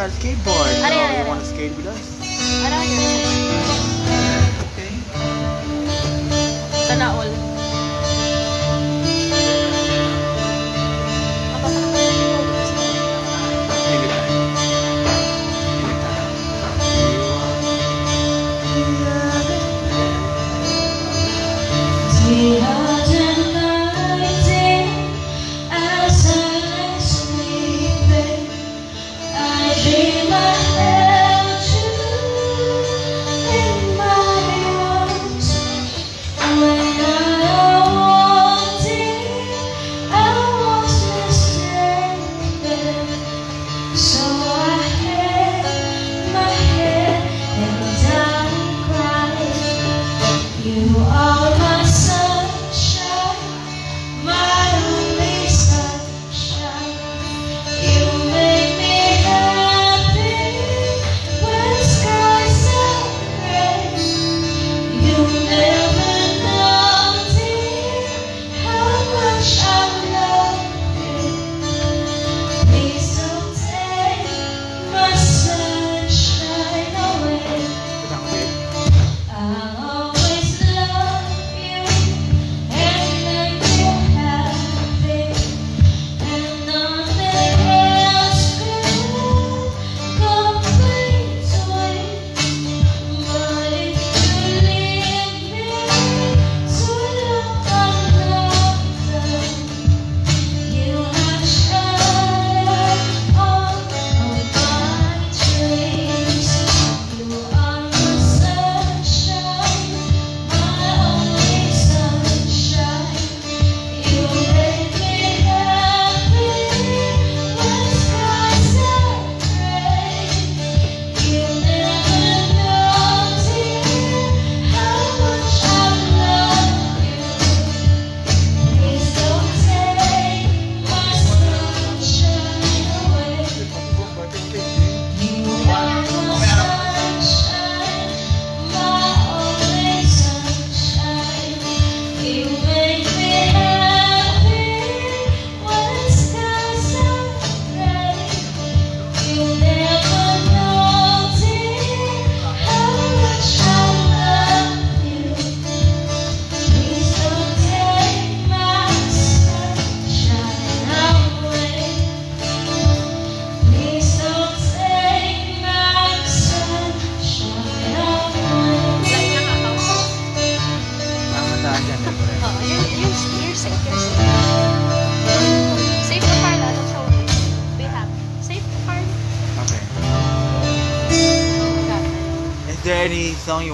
our skateboard. So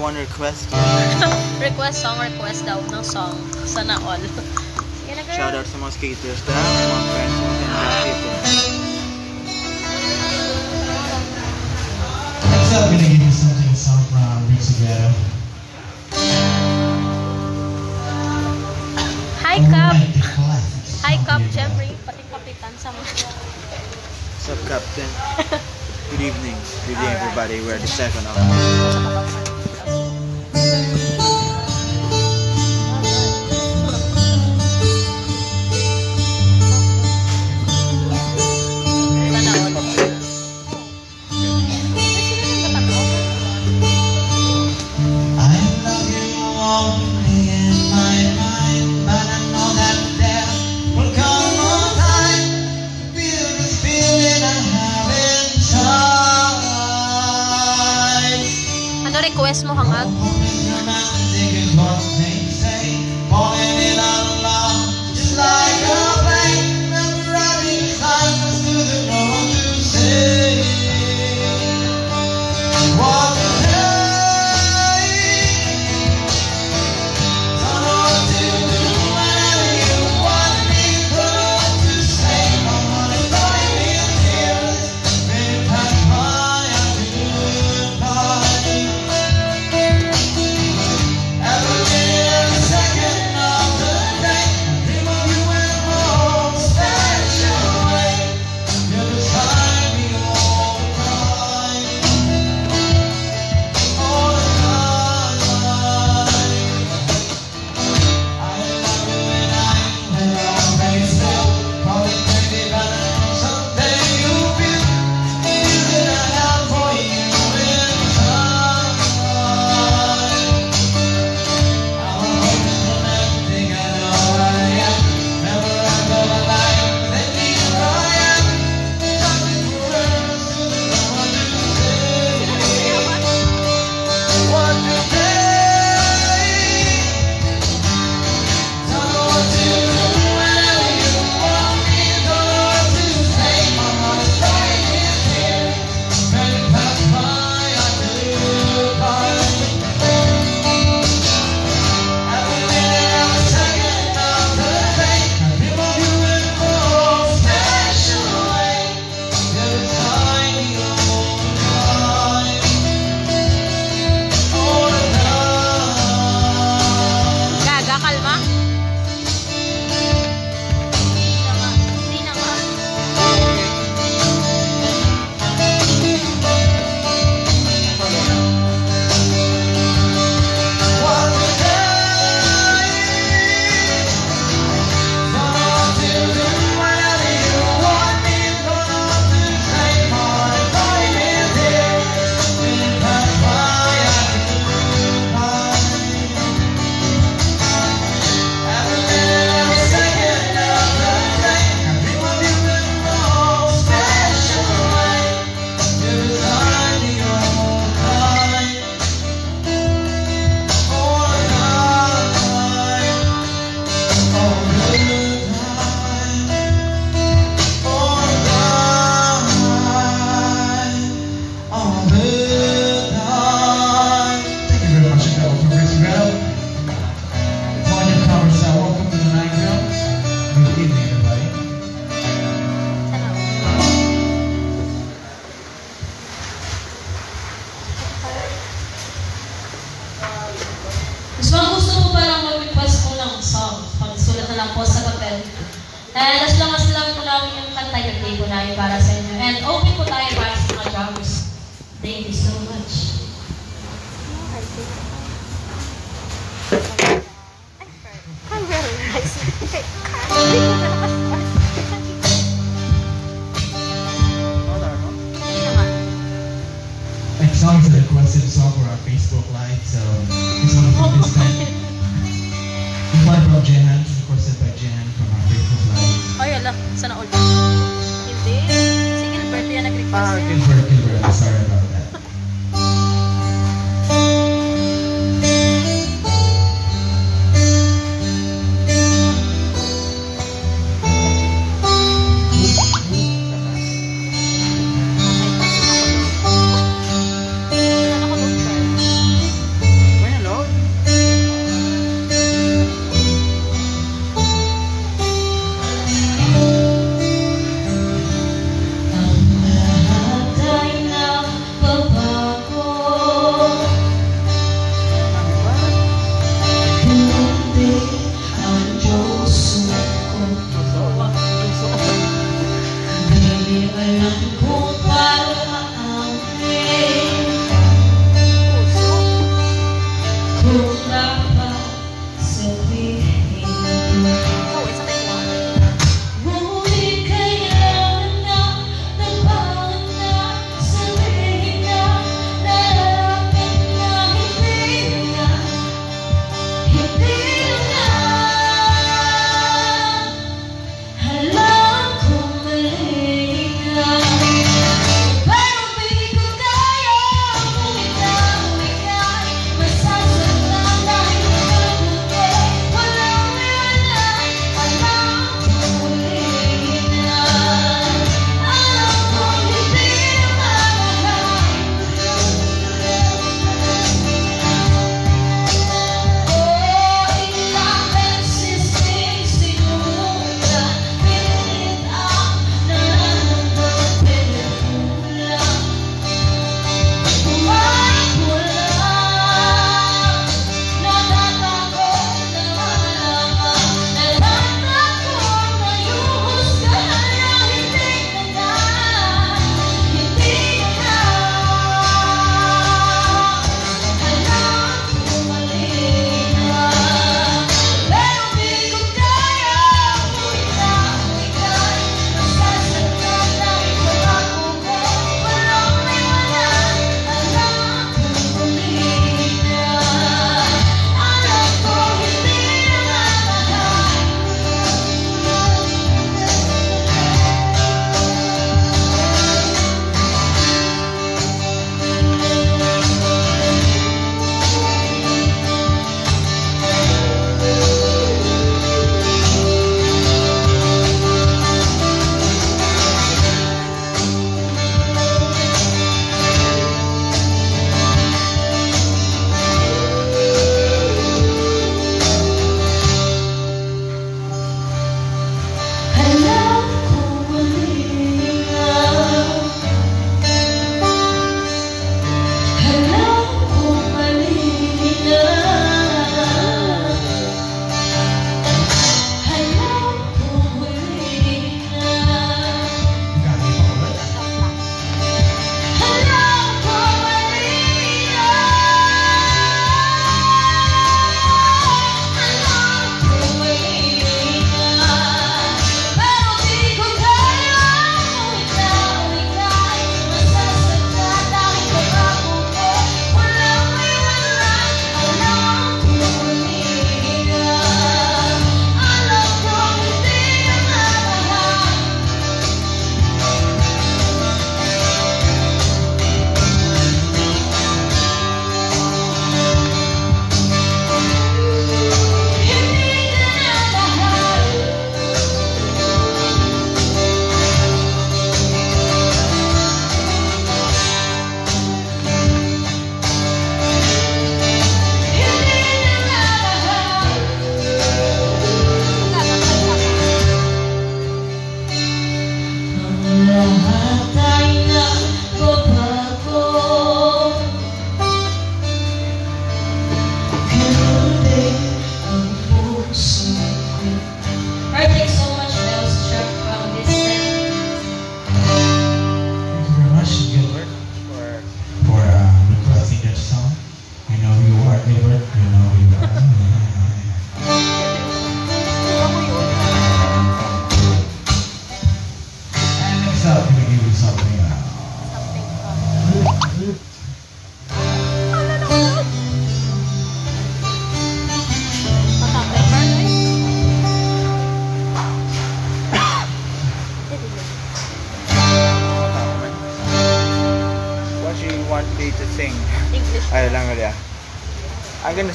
one request. request song, request daw ng song. Sana all. Shout out sa mga skaters na, sa mga friends to give. Hi, Hi, What's up, Captain? Good evening. Good evening, everybody. We're the second of... Oh.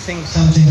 sing something.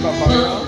Não. dá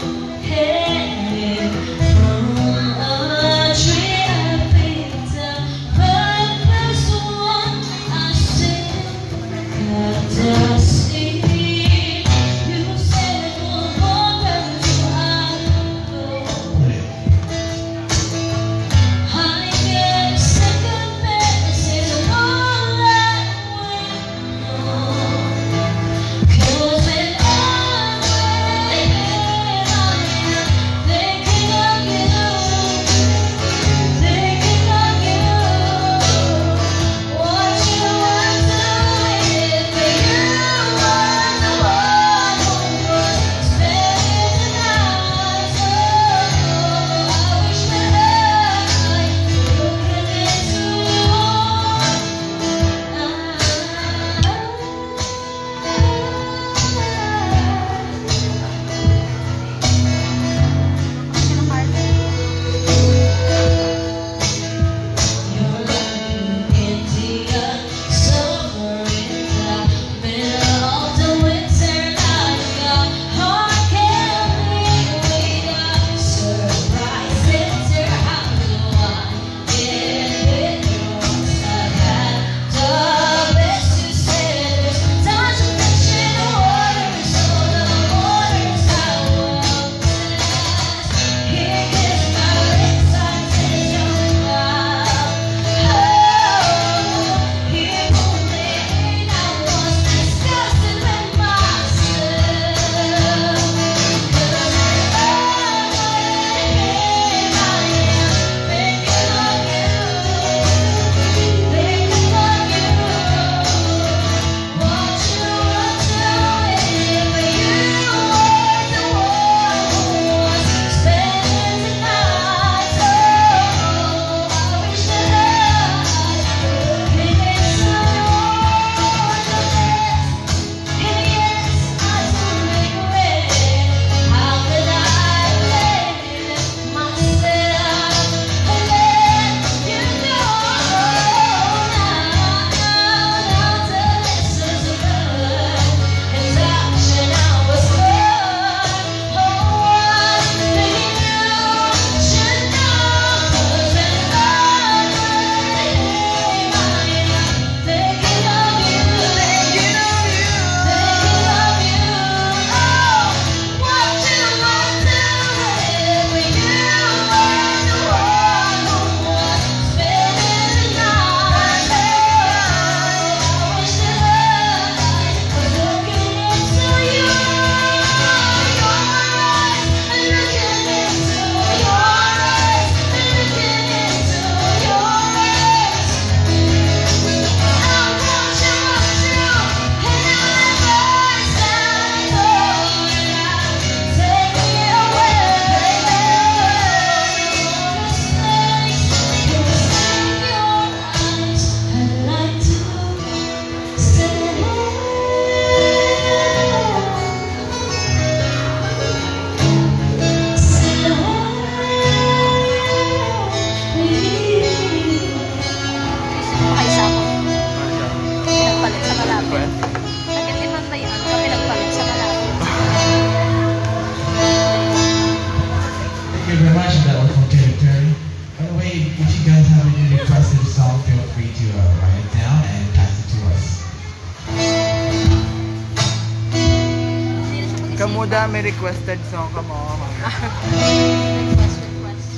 requested song ka mo. request, request.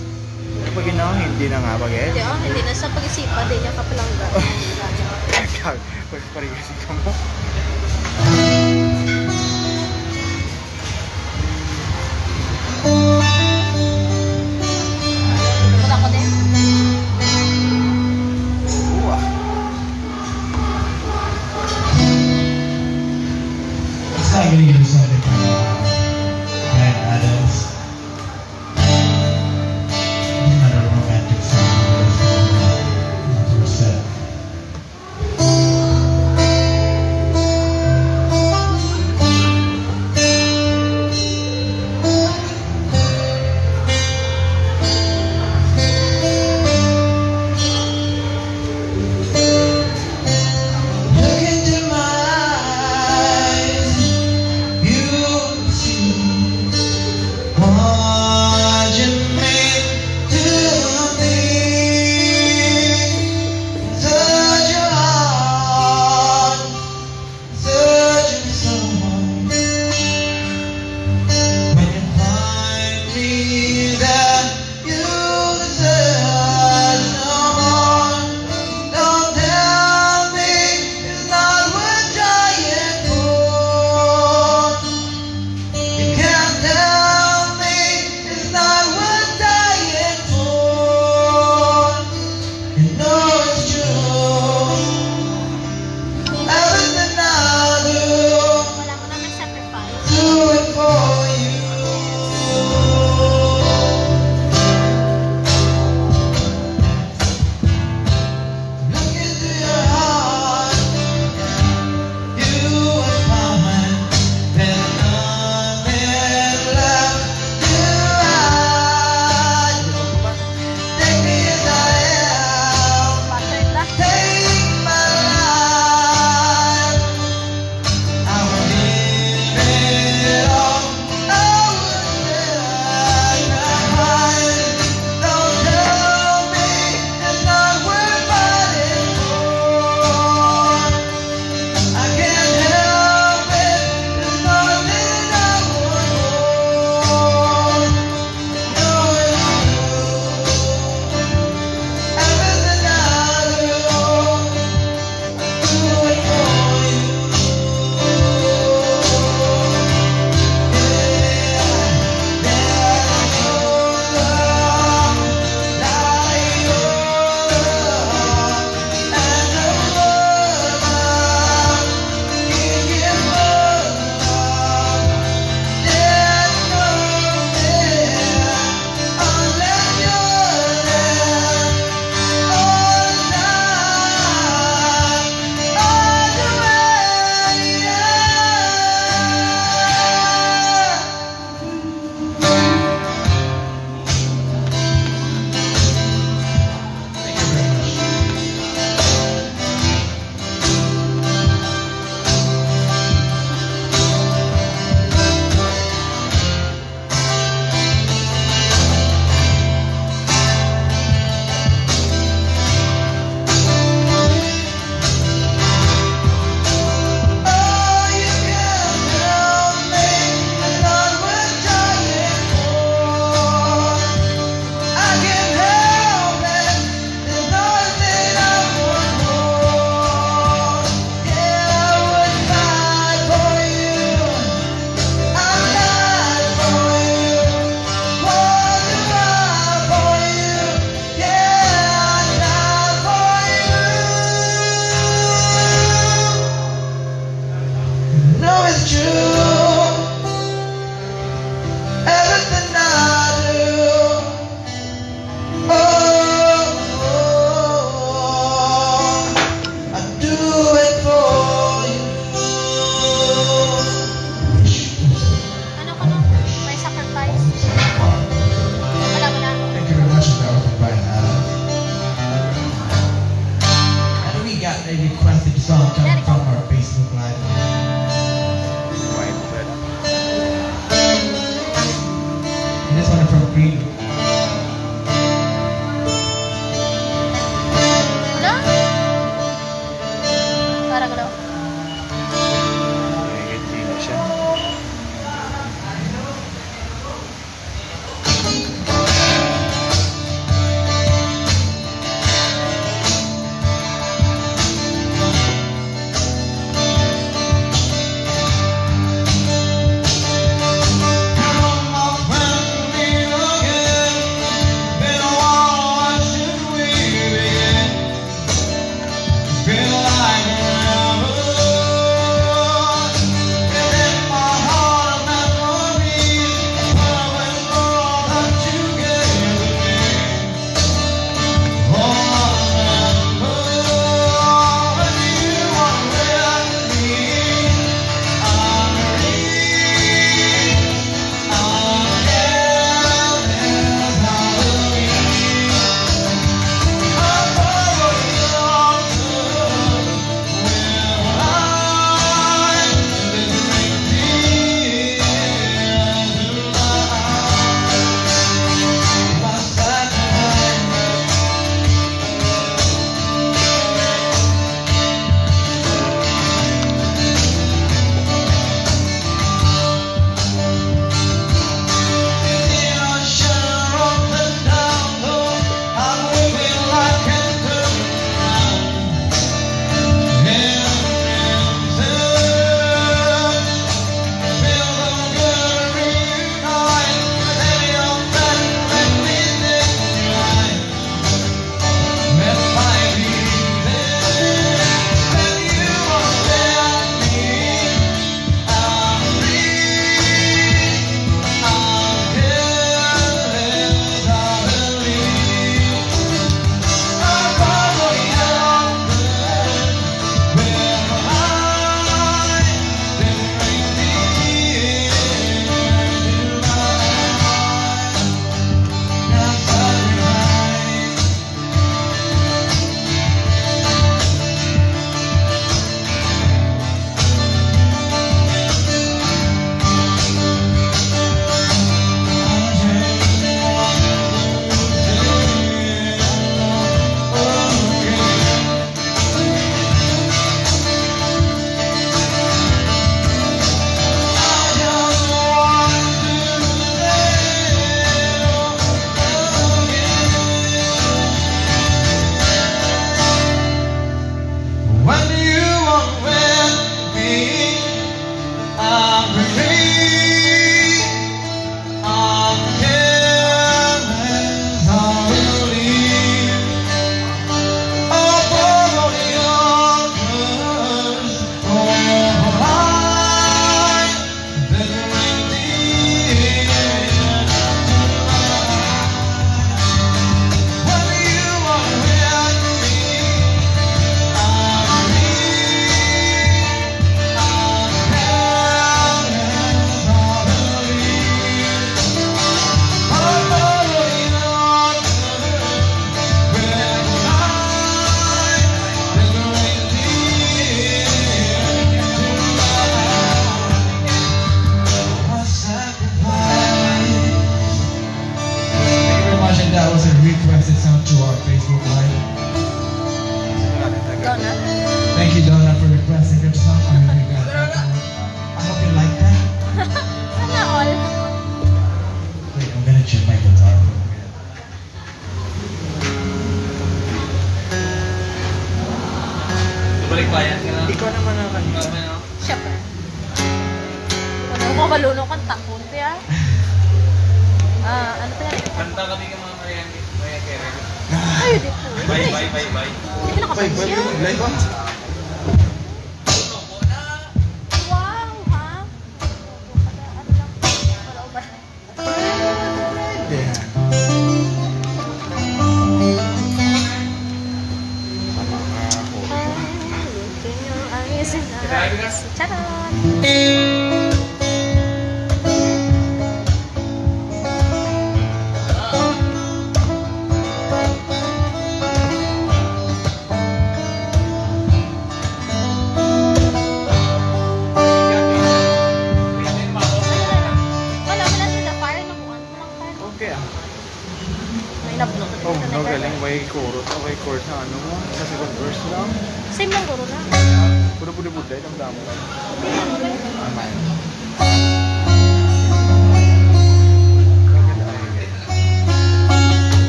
Pag ginawa, hindi na nga pag eh. Hindi, oh, hindi na sa pag-isipan, hindi niya kapalangga. Pag-pag-isipan mo.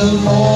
the Lord.